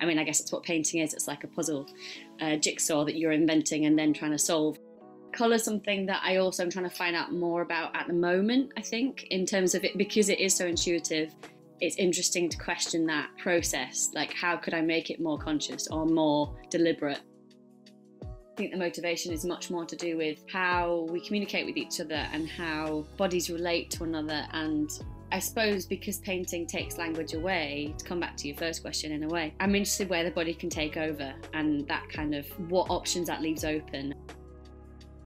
I mean, I guess it's what painting is. It's like a puzzle, a jigsaw that you're inventing and then trying to solve. Colour something that I also am trying to find out more about at the moment, I think, in terms of it, because it is so intuitive, it's interesting to question that process. Like, how could I make it more conscious or more deliberate? I think the motivation is much more to do with how we communicate with each other and how bodies relate to another. And I suppose because painting takes language away, to come back to your first question in a way, I'm interested where the body can take over and that kind of what options that leaves open.